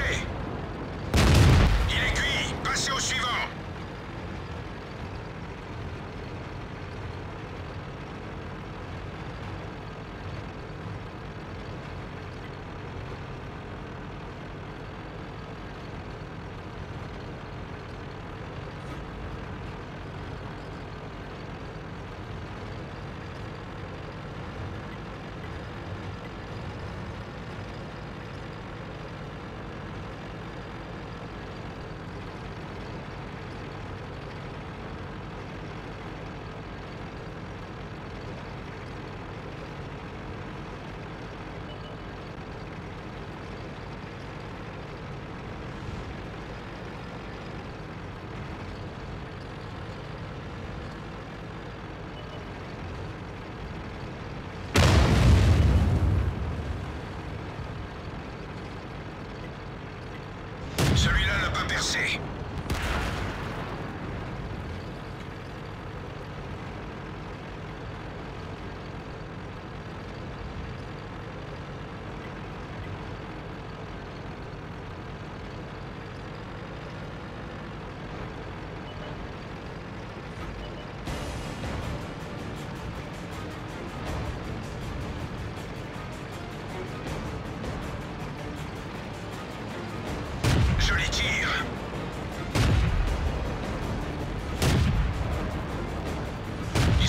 Archie! see.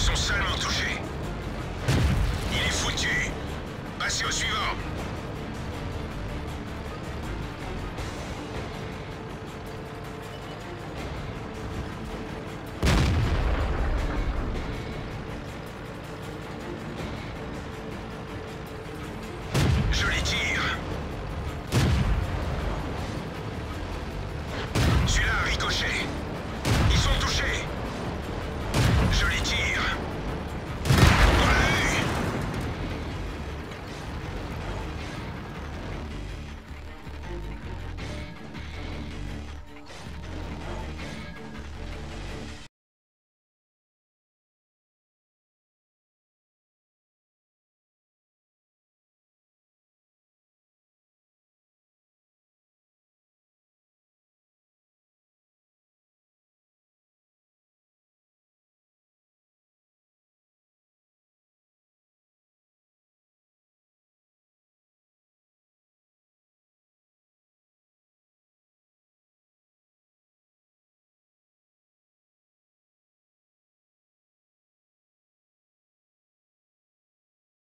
sont seulement touchés. Il est foutu. Passez au suivant. Je l'ai dit